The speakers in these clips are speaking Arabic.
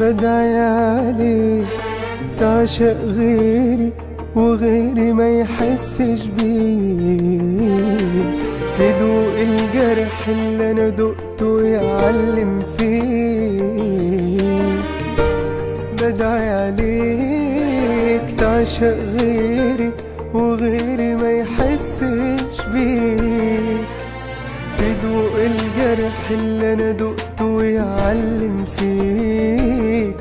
بدعي عليك تعشق غيري وغيري ما يحسش بيك. تدوق الجرح اللي أنا دقته يعلم فيك. بدعي عليك تعشق غيري وغيري ما يحسش بيك. تدوق الجرح اللي أنا دقته ويعلم فيك.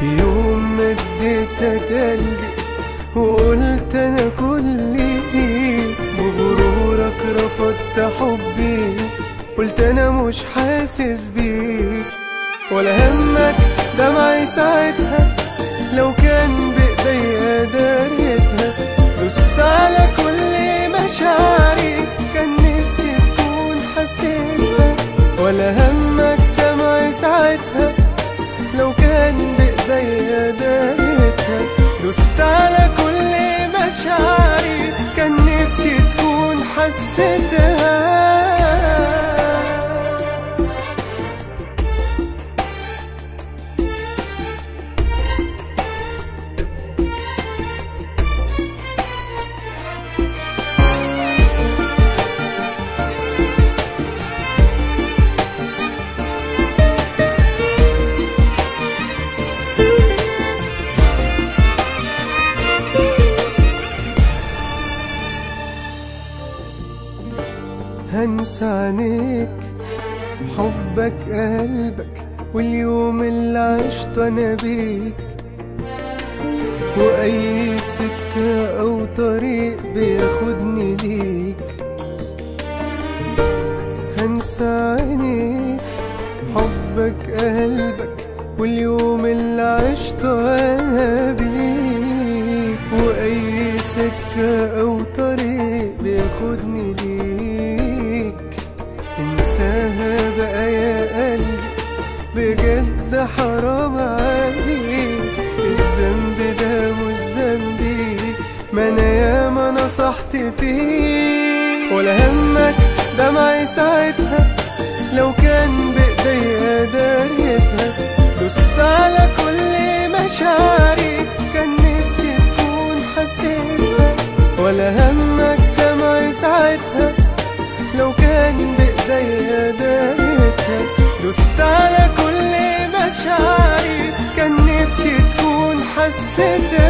في يوم مديتك قلبي وقلت أنا كل ليك بغرورك رفضت حبي قلت أنا مش حاسس بيك. ولا همك دمعي ساعتها لو كان بايديا داريتها دوست على كل مشاعري كان حسيتها ولا همك دمعي ساعتها لو كان بايديا داريتها دوست على كل مشاعري. كان نفسي تكون حسيتها. هنسى عينيك حبك قلبك واليوم اللي عشت أنا بيك وأي سكة أو طريق بياخدني ليك. هنسى عينيك حبك قلبك واليوم اللي عشت أنا بجد حرام عليك. الذنب ده مش ذنبي. ما أنا ياما نصحت فيك. ولا همك دمعي ساعتها. لو كان بايديا داريتها دوست على كل مشاعري. كان نفسي تكون حسيتها. ولا همك دمعي ساعتها. لو كان sentence